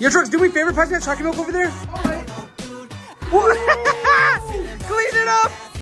Yo, Trucks, do me a favor, pass me that chocolate milk over there. All right. What?